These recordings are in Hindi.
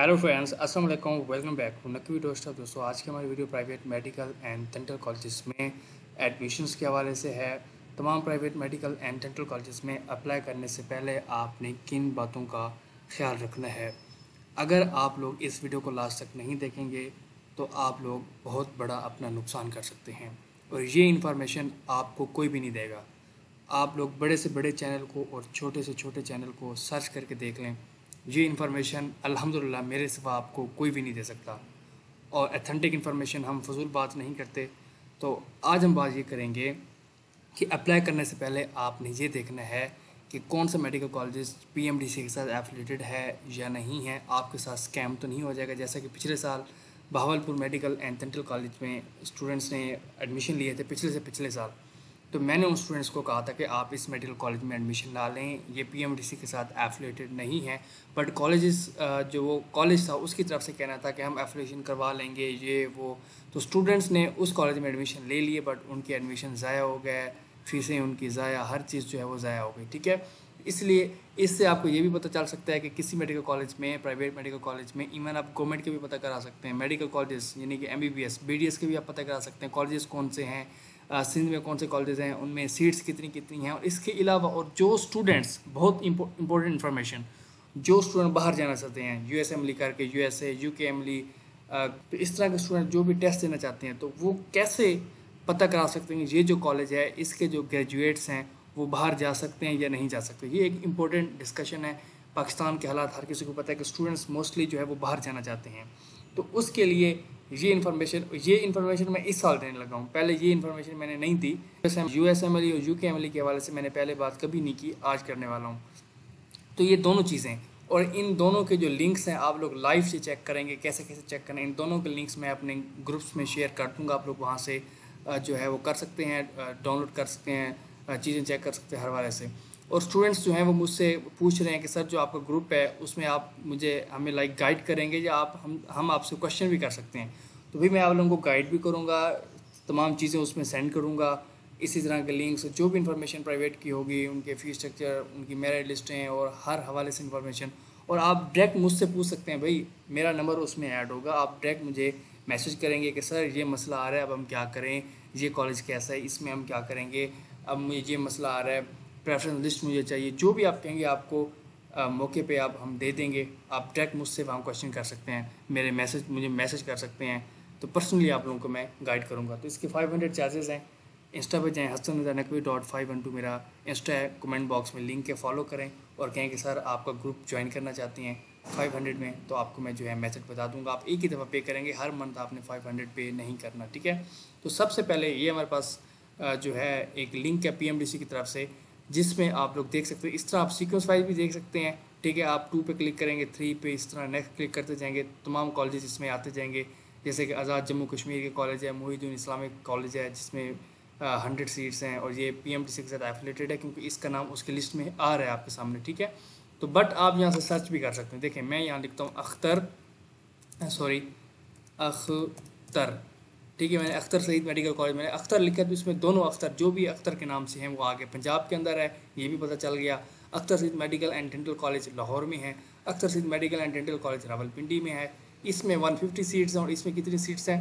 हेलो फ्रेंड्स अस्सलाम वालेकुम वेलकम बैक टू नकवी दोस्तों दोस्तों, आज की हमारी video private medical and dental colleges में एडमिशन्स के हवाले से है। तमाम private medical and dental colleges में अप्लाई करने से पहले आपने किन बातों का ख्याल रखना है। अगर आप लोग इस वीडियो को लास्ट तक नहीं देखेंगे तो आप लोग बहुत बड़ा अपना नुकसान कर सकते हैं। और ये इन्फॉर्मेशन आपको कोई भी नहीं देगा। आप लोग बड़े से बड़े चैनल को और छोटे से छोटे चैनल को सर्च करके देख लें। ये इन्फॉर्मेशन अल्हम्दुलिल्लाह मेरे सिवा आपको कोई भी नहीं दे सकता। और अथेंटिक इन्फॉर्मेशन हम फजूल बात नहीं करते। तो आज हम बात ये करेंगे कि अप्लाई करने से पहले आपने ये देखना है कि कौन सा medical college P M D C के साथ एफिलेटेड है या नहीं है। आपके साथ स्कैम तो नहीं हो जाएगा। जैसा कि पिछले साल Bahawalpur medical and dental college में स्टूडेंट्स ने एडमिशन लिए थे, पिछले से पिछले साल। तो मैंने उन स्टूडेंट्स को कहा था कि आप इस मेडिकल कॉलेज में एडमिशन ला लें। ये पीएमडीसी के साथ एफिलेटेड नहीं है। बट कॉलेजेस जो वो कॉलेज था, उसकी तरफ़ से कहना था कि हम एफिलेशन करवा लेंगे, ये, वो। तो स्टूडेंट्स ने उस कॉलेज में एडमिशन ले लिए बट उनकी एडमिशन ज़ाया हो गए फीसें उनकी ज़ाया, हर चीज़ जो है वो ज़ाया हो गई, ठीक है? इसलिए इससे आपको ये भी पता चल सकता है कि किसी मेडिकल कॉलेज में प्राइवेट मेडिकल कॉलेज में इवन आप गवर्नमेंट के भी पता करा सकते हैं। मेडिकल कॉलेजेस यानी कि M B B S B D S के भी आप पता करा सकते हैं कॉलेजेस कौन से हैं। सिंध में कौन से कॉलेजेस हैं, उनमें सीट्स कितनी कितनी हैं, और इसके अलावा और जो स्टूडेंट्स बहुत इंपॉर्टेंट इन्फॉर्मेशन जो स्टूडेंट बाहर जाना चाहते हैं U S M L E करके U S A U K M L E तो इस तरह के स्टूडेंट जो भी टेस्ट देना चाहते हैं तो वो कैसे पता करा सकते हैं ये जो कॉलेज है, इसके जो ग्रेजुएट्स हैं, वो बाहर जा सकते हैं या नहीं जा सकते? ये एक इम्पोर्टेंट डिस्कशन है। पाकिस्तान के हालात, हर किसी को पता है कि स्टूडेंट्स मोस्टली जो है वो बाहर जाना चाहते हैं। तो उसके लिए ये इन्फॉर्मेशन ये इन्फॉर्मेशन मैं इस साल देने लगा हूँ। पहले ये इन्फॉर्मेशन मैंने नहीं दी। यू एस एम एल और यू के एम एल के हवाले से मैंने पहले बात कभी नहीं की, आज करने वाला हूँ। तो ये दोनों चीज़ें और इन दोनों के जो लिंक्स हैं, आप लोग लाइव से चेक करेंगे, कैसे कैसे चेक करें। इन दोनों के लिंक्स मैं अपने ग्रुप्स में शेयर कर दूँगा। आप लोग वहाँ से जो है वो कर सकते हैं डाउनलोड कर सकते हैं चीज़ें चेक कर सकते हैं हर वाले से। और स्टूडेंट्स जो हैं वो मुझसे पूछ रहे हैं कि, सर, जो आपका ग्रुप है, उसमें आप मुझे, हमें लाइक गाइड करेंगे या आप, हम हम आपसे क्वेश्चन भी कर सकते हैं? तो भाई मैं आप लोगों को गाइड भी करूँगा, तमाम चीज़ें उसमें सेंड करूँगा। इसी तरह के लिंक्स जो भी इंफॉर्मेशन प्राइवेट की होगी, उनके फ़ीस स्ट्रक्चर उनकी मेरिट लिस्टें और हर हवाले से इंफॉर्मेशन और आप डायरेक्ट मुझसे पूछ सकते हैं, भाई, मेरा नंबर उसमें ऐड होगा। आप डायरेक्ट मुझे मैसेज करेंगे कि, सर, ये मसला आ रहा है, अब हम क्या करें? ये कॉलेज कैसा है? इसमें हम क्या करेंगे? अब मुझे ये मसला आ रहा है। प्रेफरेंस लिस्ट मुझे चाहिए। जो भी आप कहेंगे आपको आ, मौके पे आप हम दे देंगे। आप डायरेक्ट मुझसे वहाँ क्वेश्चन कर सकते हैं। मेरे मैसेज मुझे मैसेज कर सकते हैं। तो पर्सनली आप लोगों को मैं गाइड करूँगा। तो इसके फाइव हंड्रेड चार्जेस हैं। इंस्टा पे जाएँ Hasan Raza Naqvi dot five one two मेरा इंस्टा है। कमेंट बॉक्स में लिंक के फॉलो करें और कहें कि सर आपका ग्रुप ज्वाइन करना चाहती हैं फाइव हंड्रेड में तो आपको मैं जो है मैसेज बता दूँगा। आप एक ही दफ़ा पे करेंगे। हर मंथ आपने फाइव हंड्रेड पे नहीं करना ठीक है? तो सबसे पहले ये हमारे पास जो है एक लिंक है पीएमडीसी की तरफ़ से। जिसमें आप लोग देख सकते हैं। इस तरह आप सीक्वेंस वाइज भी देख सकते हैं। ठीक है, आप टू पे क्लिक करेंगे थ्री पे इस तरह नेक्स्ट क्लिक करते जाएँगे। तमाम कॉलेज इसमें आते जाएँगे। जैसे कि आज़ाद जम्मू कश्मीर के कॉलेज है मोहिदुन इस्लामिक कॉलेज है, जिसमें हंड्रेड सीट्स हैं और ये पी एम टी के साथ एफिलेटेड है क्योंकि इसका नाम उसके लिस्ट में आ रहा है आपके सामने, ठीक है? तो बट आप यहाँ से सर्च भी कर सकते हैं। देखें मैं यहाँ लिखता हूँ अख्तर सॉरी अख्तर। ठीक है, मैंने अख्तर सईद मेडिकल कॉलेज, मैंने अख्तर लिखा तो इसमें दोनों अख्तर, जो भी अख्तर के नाम से हैं, वो आगे पंजाब के अंदर है, ये भी पता चल गया। Akhtar Saeed medical and dental college Lahore में है, Akhtar Saeed medical and dental college Rawalpindi में है। इसमें 150 सीट्स हैं और इसमें कितनी सीट्स हैं?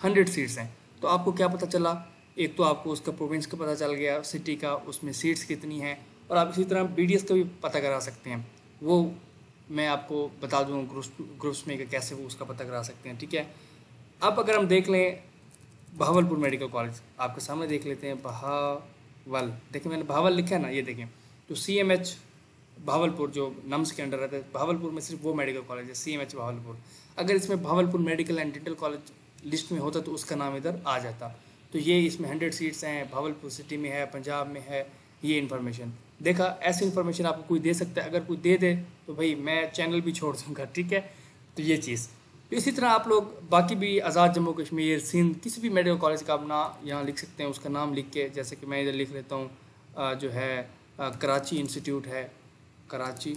100 सीट्स हैं। तो आपको क्या पता चला? एक तो आपको उसका प्रोविंस का पता चल गया सिटी का, उसमें सीट्स कितनी हैं, और आप इसी तरह बीडीएस का भी पता करा सकते हैं। वो मैं आपको बता दूँ ग्रुप्स ग्रुप्स में कैसे वो उसका पता करा सकते हैं, ठीक है? अब अगर हम देख लें बहावलपुर मेडिकल कॉलेज। आपके सामने देख लेते हैं बहावल देखिए, मैंने बहावल लिखा है ना, ये देखें। तो सी एम एच भावलपुर, जो नम्स के अंडर रहता है, भावलपुर में सिर्फ़ वो मेडिकल कॉलेज है सी एम एच भावलपुर। अगर इसमें Bahawalpur medical and dental college list में होता तो उसका नाम इधर आ जाता। तो ये इसमें हंड्रेड सीट्स हैं, भावलपुर सिटी में है, पंजाब में है, ये इन्फॉर्मेशन। देखा, ऐसी इन्फॉर्मेशन आपको कोई दे सकता है, अगर कोई दे दे तो भाई मैं चैनल भी छोड़ दूँगा, ठीक है? तो ये चीज़। तो इसी तरह आप लोग बाकी भी आज़ाद जम्मू कश्मीर, सिंध, किसी भी मेडिकल कॉलेज का अपना यहाँ लिख सकते हैं, उसका नाम लिख के, जैसे कि मैं इधर लिख लेता हूँ जो है कराची इंस्टीट्यूट है, कराची।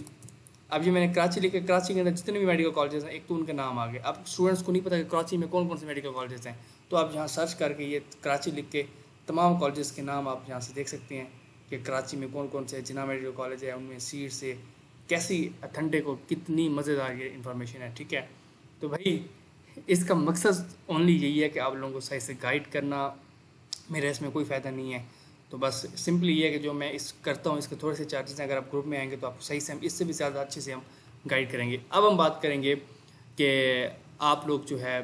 अब ये मैंने कराची लिखे कराची के अंदर जितने भी मेडिकल कॉलेजेस हैं, एक तो उनके नाम आ गए। अब स्टूडेंट्स को नहीं पता कि कराची में कौन कौन से मेडिकल कॉलेजेस हैं तो आप यहाँ सर्च करके ये कराची लिख के तमाम कॉलेजेस के नाम आप यहाँ से देख सकते हैं कि कराची में कौन कौन से जिना मेडिकल कॉलेज है, उनमें सीट से कैसी ठंडे को कितनी मज़ेदार ये इन्फॉर्मेशन है, ठीक है? तो भाई, इसका मकसद ओनली यही है कि आप लोगों को सही से गाइड करना। मेरे इसमें कोई फ़ायदा नहीं है। तो बस सिंपली ये है कि जो मैं इस करता हूँ, इसके थोड़े से चार्जेस हैं। अगर आप ग्रुप में आएँगे तो आपको सही से हम, इससे भी ज़्यादा अच्छे से हम गाइड करेंगे। अब हम बात करेंगे कि आप लोग जो है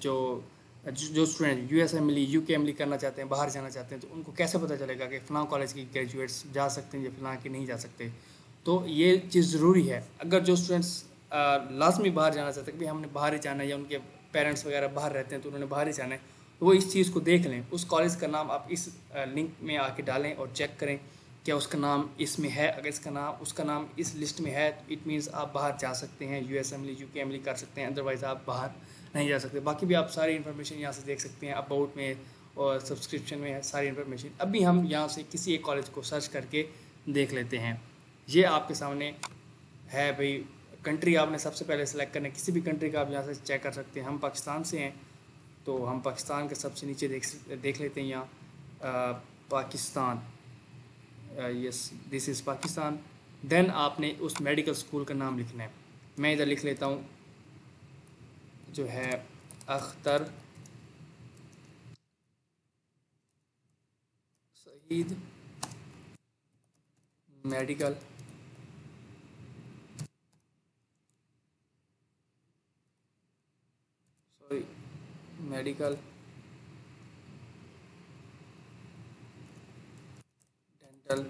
जो जो student U S M U K M करना चाहते हैं, बाहर जाना चाहते हैं तो उनको कैसे पता चलेगा कि फ़लाँ कॉलेज की ग्रेजुएट्स जा सकते हैं या फ़लाँ के नहीं जा सकते? तो ये चीज़ ज़रूरी है। अगर जो स्टूडेंट्स लाजमी बाहर जाना चाहते हैं कि हमने बाहर ही जाना है या उनके पेरेंट्स वगैरह बाहर रहते हैं तो उन्होंने बाहर ही जाना है तो वो इस चीज़ को देख लें। उस कॉलेज का नाम आप इस लिंक में आके डालें और चेक करें क्या उसका नाम इसमें है। अगर इसका नाम, उसका नाम इस लिस्ट में है तो इट मीन्स आप बाहर जा सकते हैं U S M L E U K M L E कर सकते हैं अदरवाइज़ आप बाहर नहीं जा सकते। बाकी भी आप सारी इन्फॉर्मेशन यहाँ से देख सकते हैं अबाउट में और सब्सक्रिप्शन में है सारी इन्फॉर्मेशन अभी हम यहाँ से किसी एक कॉलेज को सर्च करके देख लेते हैं। ये आपके सामने है भाई कंट्री आपने सबसे पहले सेलेक्ट करना है, किसी भी कंट्री का आप यहाँ से चेक कर सकते हैं। हम पाकिस्तान से हैं तो हम पाकिस्तान के सबसे नीचे देख देख लेते हैं यहाँ Pakistan. Yes this is Pakistan. Then आपने उस मेडिकल स्कूल का नाम लिखना है। मैं इधर लिख लेता हूँ, जो है Akhtar Saeed medical sorry medical dental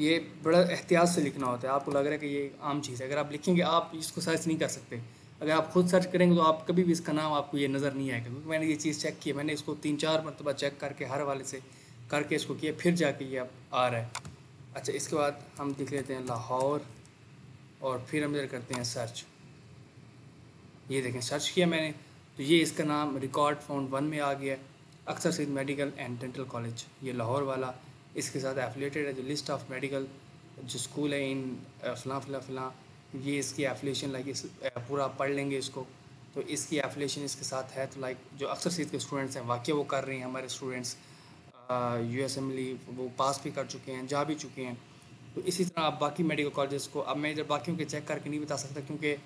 ये बड़ा एहतियात से लिखना होता है। आपको लग रहा है कि ये आम चीज़ है। अगर आप लिखेंगे, आप इसको सर्च नहीं कर सकते। अगर आप खुद सर्च करेंगे तो आप कभी भी इसका नाम आपको ये नज़र नहीं आएगा। क्योंकि मैंने ये चीज़ चेक की मैंने इसको तीन चार मरतबा चेक करके, हर वाले से करके इसको किया। फिर जाके ये अब आ रहा है। अच्छा इसके बाद हम लिख लेते हैं लाहौर और फिर हम इधर करते हैं सर्च ये देखें, सर्च किया मैंने तो ये इसका नाम रिकॉर्ड फाउंड वन में आ गया अक्सर सिद्ध मेडिकल एंड डेंटल कॉलेज, ये लाहौर वाला, इसके साथ एफिलेटेड है जो लिस्ट ऑफ़ मेडिकल जो स्कूल है इन फ़लाँ फ़लाँ फ़लाँ, ये इसकी एफिलेशन लाइक इस पूरा पढ़ लेंगे इसको तो इसकी एफिलेशन इसके साथ है तो लाइक जो अक्सर सीध के स्टूडेंट्स हैं, वाकई वो कर रहे हैं हमारे स्टूडेंट्स यू एस एमली वो पास भी कर चुके हैं, जा भी चुके हैं तो इसी तरह आप बाकी मेडिकल कॉलेज को, अब मैं इधर बाकियों के चेक करके नहीं बता सकता क्योंकि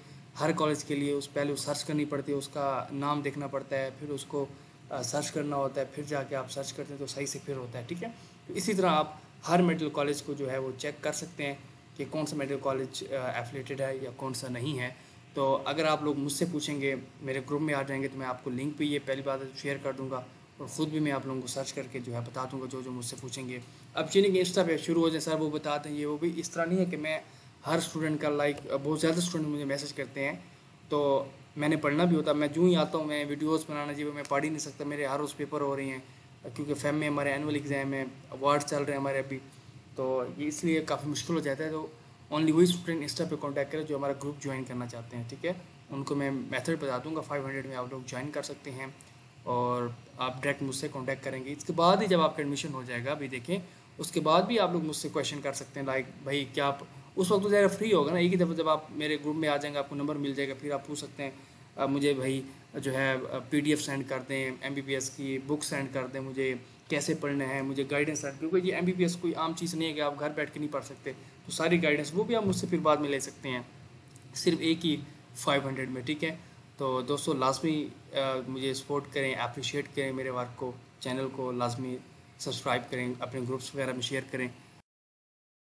हर कॉलेज के लिए उस, पहले उस सर्च करनी पड़ती है, उसका नाम देखना पड़ता है, फिर उसको सर्च करना होता है, फिर जाके आप सर्च करते हैं तो सही से फिर होता है, ठीक है? तो इसी तरह आप हर मेडिकल कॉलेज को जो है वो चेक कर सकते हैं कि कौन सा मेडिकल कॉलेज एफिलेटेड है या कौन सा नहीं है। तो अगर आप लोग मुझसे पूछेंगे, मेरे ग्रुप में आ जाएँगे तो मैं आपको लिंक भी ये पहली बात शेयर कर दूँगा और ख़ुद भी मैं आप लोगों को सर्च करके जो है बता दूँगा जो जो मुझसे पूछेंगे। अब चलिए इंस्टा पे शुरू हो जाए सर वो बताते हैं, ये वो भी इस तरह नहीं है कि मैं हर स्टूडेंट का लाइक बहुत ज़्यादा स्टूडेंट मुझे मैसेज करते हैं। तो मैंने पढ़ना भी होता, मैं जूँ ही आता हूँ, मैं वीडियोज़ बनाना चाहिए मैं पढ़ ही नहीं सकता, मेरे हर रोज़ पेपर हो रही हैं। क्योंकि फैम में हमारे एनुअल एग्ज़ाम है अवार्ड चल रहे हैं हमारे अभी। तो ये इसलिए काफ़ी मुश्किल हो जाता है तो ओनली वही स्टूडेंट इंस्टा पे कांटेक्ट करें जो हमारा ग्रुप ज्वाइन करना चाहते हैं, ठीक है? उनको मैं मेथड बता दूँगा फाइव हंड्रेड में आप लोग ज्वाइन कर सकते हैं और आप डायरेक्ट मुझसे कांटेक्ट करेंगे। इसके बाद ही जब आपका एडमिशन हो जाएगा, अभी देखें उसके बाद भी आप लोग मुझसे क्वेश्चन कर सकते हैं लाइक भाई, क्या आप उस वक्त तो ज़्यादा फ्री होगा ना एक ही दफ़ा जब आप मेरे ग्रुप में आ जाएँगे आपको नंबर मिल जाएगा फिर आप पूछ सकते हैं आ, मुझे भाई जो है पीडीएफ सेंड कर दें एमबीबीएस की बुक सेंड कर दें मुझे कैसे पढ़ना है मुझे गाइडेंस सेंड क्योंकि ये एमबीबीएस कोई आम चीज़ नहीं है कि आप घर बैठ के नहीं पढ़ सकते। तो सारी गाइडेंस वो भी आप मुझसे फिर बाद में ले सकते हैं। सिर्फ़ एक ही फाइव हंड्रेड में ठीक है? तो दोस्तों लाजमी मुझे सपोर्ट करें अप्रिशिएट करें मेरे वर्क को चैनल को लाजमी सब्सक्राइब करें अपने ग्रुप्स वगैरह में शेयर करें।